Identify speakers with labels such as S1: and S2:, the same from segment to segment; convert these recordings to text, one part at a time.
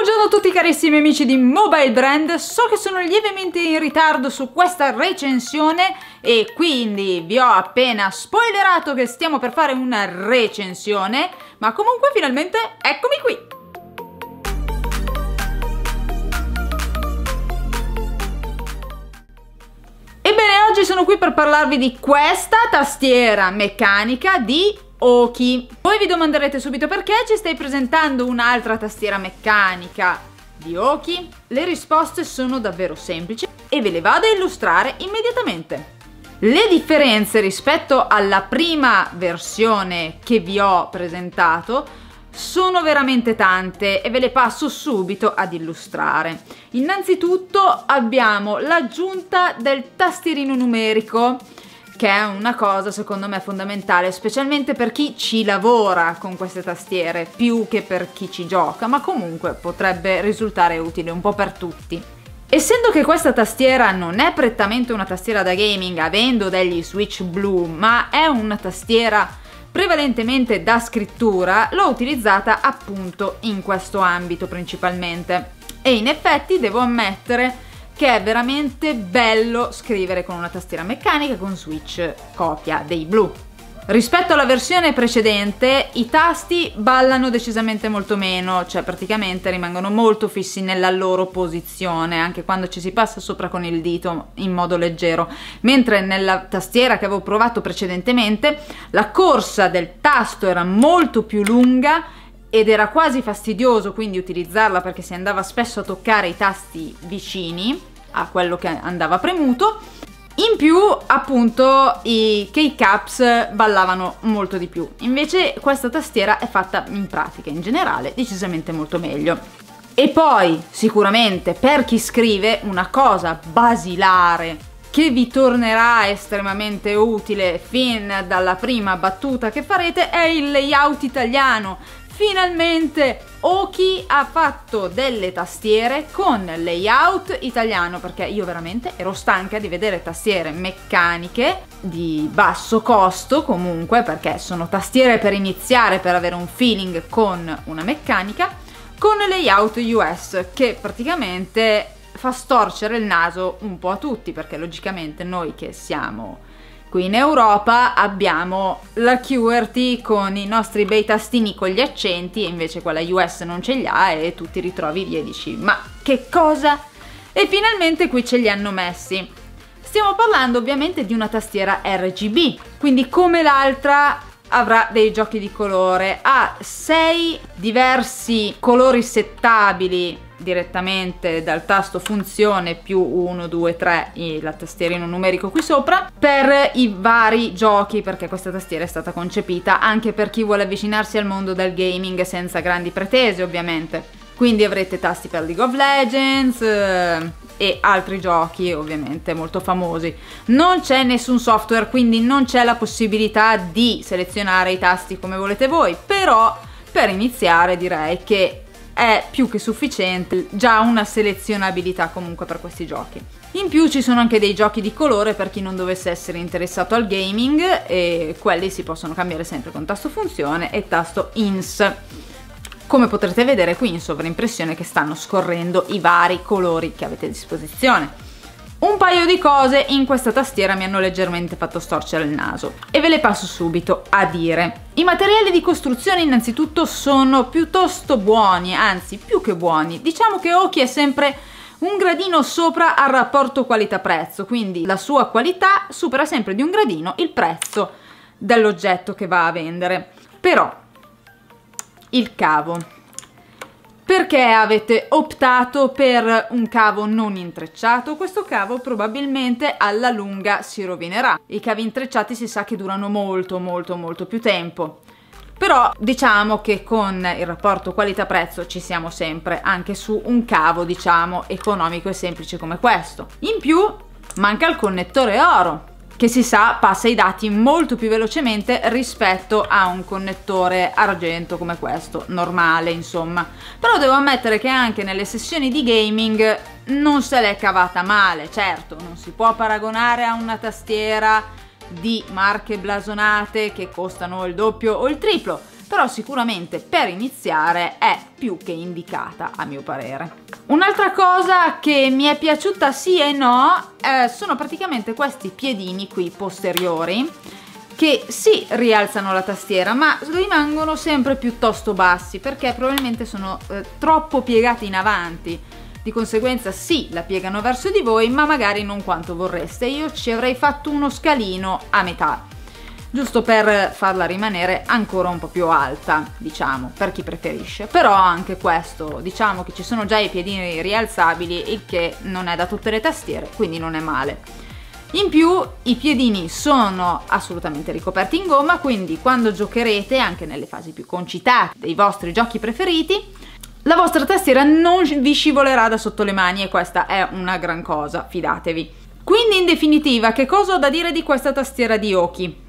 S1: Buongiorno a tutti carissimi amici di Mobile Brand, so che sono lievemente in ritardo su questa recensione e quindi vi ho appena spoilerato che stiamo per fare una recensione, ma comunque finalmente eccomi qui! Ebbene, oggi sono qui per parlarvi di questa tastiera meccanica di Oki. Poi vi domanderete subito perché ci stai presentando un'altra tastiera meccanica di Oki? Le risposte sono davvero semplici e ve le vado a illustrare immediatamente. Le differenze rispetto alla prima versione che vi ho presentato sono veramente tante e ve le passo subito ad illustrare. Innanzitutto abbiamo l'aggiunta del tastierino numerico che è una cosa secondo me fondamentale, specialmente per chi ci lavora con queste tastiere, più che per chi ci gioca, ma comunque potrebbe risultare utile un po' per tutti. Essendo che questa tastiera non è prettamente una tastiera da gaming, avendo degli switch blu, ma è una tastiera prevalentemente da scrittura, l'ho utilizzata appunto in questo ambito principalmente. E in effetti devo ammettere che è veramente bello scrivere con una tastiera meccanica con switch copia dei blu. Rispetto alla versione precedente i tasti ballano decisamente molto meno, cioè praticamente rimangono molto fissi nella loro posizione anche quando ci si passa sopra con il dito in modo leggero, mentre nella tastiera che avevo provato precedentemente la corsa del tasto era molto più lunga ed era quasi fastidioso quindi utilizzarla perché si andava spesso a toccare i tasti vicini a quello che andava premuto. In più, appunto, i K-Caps ballavano molto di più. Invece questa tastiera è fatta in pratica, in generale, decisamente molto meglio. E poi, sicuramente, per chi scrive, una cosa basilare che vi tornerà estremamente utile fin dalla prima battuta che farete è il layout italiano finalmente Oki ha fatto delle tastiere con layout italiano perché io veramente ero stanca di vedere tastiere meccaniche di basso costo comunque perché sono tastiere per iniziare per avere un feeling con una meccanica con layout US che praticamente fa storcere il naso un po' a tutti perché logicamente noi che siamo Qui in Europa abbiamo la QWERTY con i nostri bei tastini con gli accenti e invece quella US non ce li ha e tu ti ritrovi lì e dici ma che cosa? E finalmente qui ce li hanno messi. Stiamo parlando ovviamente di una tastiera RGB, quindi come l'altra avrà dei giochi di colore, ha sei diversi colori settabili direttamente dal tasto funzione più 1, 2, 3 la tastierino numerico qui sopra per i vari giochi perché questa tastiera è stata concepita anche per chi vuole avvicinarsi al mondo del gaming senza grandi pretese ovviamente. Quindi avrete tasti per League of Legends eh, e altri giochi ovviamente molto famosi. Non c'è nessun software quindi non c'è la possibilità di selezionare i tasti come volete voi però per iniziare direi che è più che sufficiente, già una selezionabilità comunque per questi giochi. In più ci sono anche dei giochi di colore per chi non dovesse essere interessato al gaming e quelli si possono cambiare sempre con tasto funzione e tasto ins. Come potrete vedere qui in sovraimpressione che stanno scorrendo i vari colori che avete a disposizione. Un paio di cose in questa tastiera mi hanno leggermente fatto storcere il naso e ve le passo subito a dire. I materiali di costruzione innanzitutto sono piuttosto buoni, anzi più che buoni. Diciamo che Oki è sempre un gradino sopra al rapporto qualità-prezzo, quindi la sua qualità supera sempre di un gradino il prezzo dell'oggetto che va a vendere. Però il cavo perché avete optato per un cavo non intrecciato? Questo cavo probabilmente alla lunga si rovinerà. I cavi intrecciati si sa che durano molto molto molto più tempo. Però diciamo che con il rapporto qualità-prezzo ci siamo sempre anche su un cavo diciamo economico e semplice come questo. In più manca il connettore oro che si sa passa i dati molto più velocemente rispetto a un connettore argento come questo, normale insomma. Però devo ammettere che anche nelle sessioni di gaming non se l'è cavata male, certo, non si può paragonare a una tastiera di marche blasonate che costano il doppio o il triplo, però sicuramente per iniziare è più che indicata a mio parere. Un'altra cosa che mi è piaciuta sì e no eh, sono praticamente questi piedini qui posteriori che sì rialzano la tastiera ma rimangono sempre piuttosto bassi perché probabilmente sono eh, troppo piegati in avanti. Di conseguenza sì la piegano verso di voi ma magari non quanto vorreste. Io ci avrei fatto uno scalino a metà giusto per farla rimanere ancora un po' più alta, diciamo, per chi preferisce. Però anche questo, diciamo che ci sono già i piedini rialzabili, il che non è da tutte le tastiere, quindi non è male. In più i piedini sono assolutamente ricoperti in gomma, quindi quando giocherete, anche nelle fasi più concitate dei vostri giochi preferiti, la vostra tastiera non vi scivolerà da sotto le mani e questa è una gran cosa, fidatevi. Quindi in definitiva, che cosa ho da dire di questa tastiera di Oki?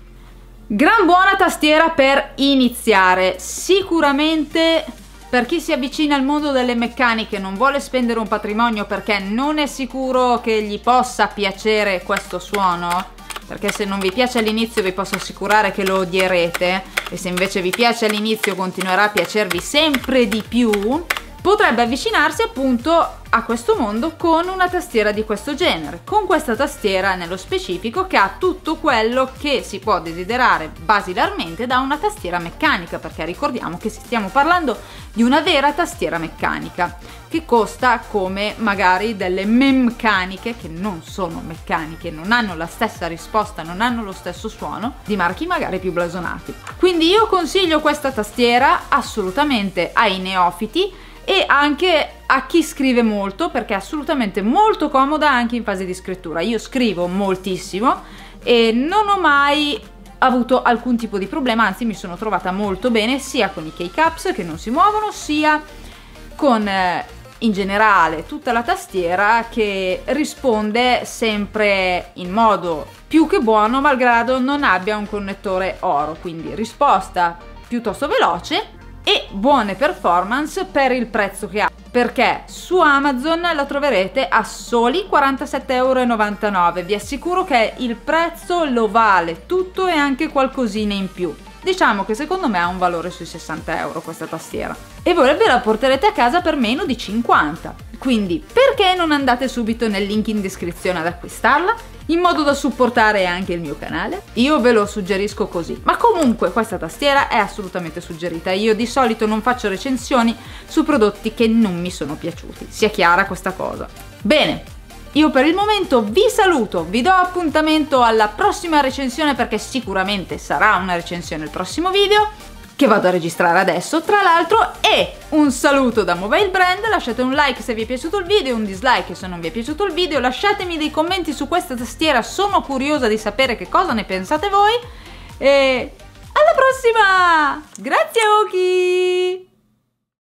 S1: Gran buona tastiera per iniziare, sicuramente per chi si avvicina al mondo delle meccaniche e non vuole spendere un patrimonio perché non è sicuro che gli possa piacere questo suono, perché se non vi piace all'inizio vi posso assicurare che lo odierete e se invece vi piace all'inizio continuerà a piacervi sempre di più, potrebbe avvicinarsi appunto a questo mondo con una tastiera di questo genere, con questa tastiera nello specifico che ha tutto quello che si può desiderare basilarmente da una tastiera meccanica, perché ricordiamo che stiamo parlando di una vera tastiera meccanica che costa come magari delle meccaniche che non sono meccaniche, non hanno la stessa risposta, non hanno lo stesso suono di marchi magari più blasonati. Quindi io consiglio questa tastiera assolutamente ai neofiti e anche a chi scrive molto perché è assolutamente molto comoda anche in fase di scrittura. Io scrivo moltissimo e non ho mai avuto alcun tipo di problema, anzi mi sono trovata molto bene sia con i keycaps che non si muovono, sia con eh, in generale tutta la tastiera che risponde sempre in modo più che buono malgrado non abbia un connettore oro, quindi risposta piuttosto veloce e buone performance per il prezzo che ha perché su Amazon la troverete a soli 47,99€. Vi assicuro che il prezzo lo vale tutto e anche qualcosina in più. Diciamo che secondo me ha un valore sui 60 euro questa tastiera. E voi ve la porterete a casa per meno di 50. Quindi perché non andate subito nel link in descrizione ad acquistarla? In modo da supportare anche il mio canale. Io ve lo suggerisco così. Ma comunque questa tastiera è assolutamente suggerita. Io di solito non faccio recensioni su prodotti che non mi sono piaciuti. Sia chiara questa cosa. Bene, io per il momento vi saluto, vi do appuntamento alla prossima recensione perché sicuramente sarà una recensione il prossimo video che vado a registrare adesso. Tra l'altro e un saluto da Mobile Brand, lasciate un like se vi è piaciuto il video, un dislike se non vi è piaciuto il video, lasciatemi dei commenti su questa tastiera, sono curiosa di sapere che cosa ne pensate voi. E alla prossima! Grazie Oki!